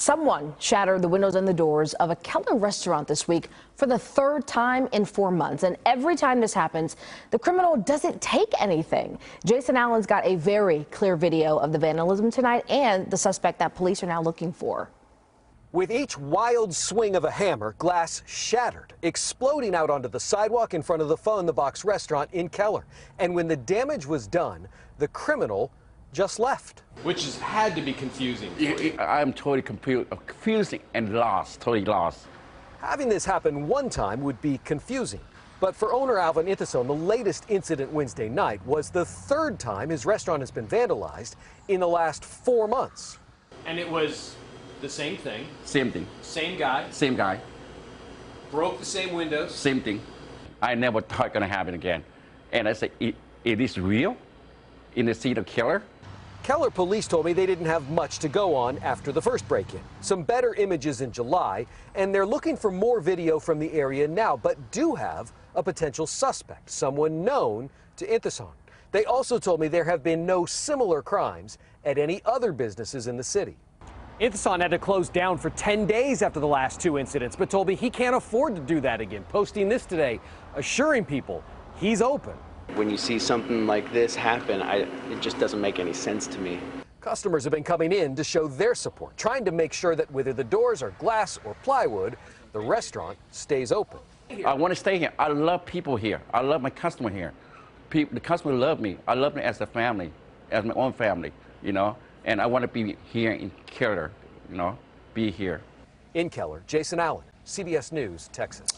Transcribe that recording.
Someone shattered the windows and the doors of a Keller restaurant this week for the third time in four months. And every time this happens, the criminal doesn't take anything. Jason Allen's got a very clear video of the vandalism tonight and the suspect that police are now looking for. With each wild swing of a hammer, glass shattered, exploding out onto the sidewalk in front of the in the Box restaurant in Keller. And when the damage was done, the criminal just left. Which has had to be confusing. for you. I'm totally confu- uh, confused and lost, totally lost. Having this happen one time would be confusing. But for owner Alvin Inthison, the latest incident Wednesday night was the third time his restaurant has been vandalized in the last four months. And it was the same thing, Same thing, same guy, same guy, broke the same windows. same thing. I never thought it gonna happen again. And I said, it, it is real in the city of Keller. Keller police told me they didn't have much to go on after the first break in. Some better images in July, and they're looking for more video from the area now, but do have a potential suspect, someone known to Inthison. They also told me there have been no similar crimes at any other businesses in the city. Inthison had to close down for 10 days after the last two incidents, but told me he can't afford to do that again, posting this today, assuring people he's open. When you see something like this happen, I, it just doesn't make any sense to me. Customers have been coming in to show their support, trying to make sure that whether the doors are glass or plywood, the restaurant stays open. I want to stay here. I love people here. I love my customer here. People, the customer love me. I love them as a family, as my own family, you know. And I want to be here in Keller, you know, be here. In Keller, Jason Allen, CBS News, Texas.